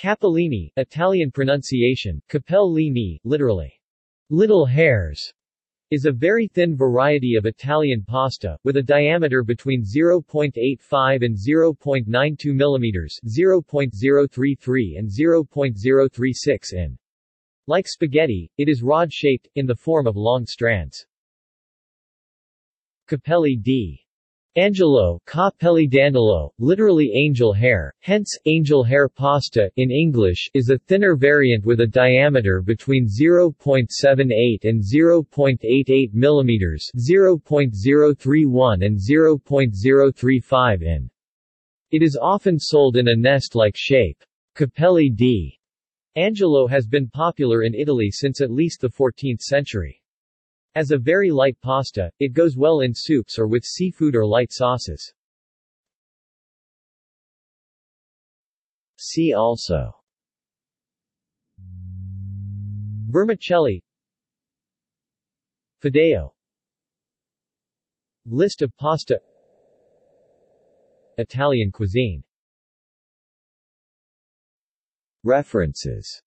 Capellini, Italian pronunciation, capellini, literally, little hairs, is a very thin variety of Italian pasta, with a diameter between 0.85 and 0.92 mm 0.033 and 0.036 in. Like spaghetti, it is rod-shaped, in the form of long strands. Capelli d. Angelo, Capelli d'Angelo, literally angel hair, hence, angel hair pasta, in English, is a thinner variant with a diameter between 0.78 and 0.88 mm 0.031 and 0.035 in. It is often sold in a nest-like shape. Capelli d. Angelo has been popular in Italy since at least the 14th century. As a very light pasta, it goes well in soups or with seafood or light sauces. See also. Vermicelli. Fideo. List of pasta. Italian cuisine. References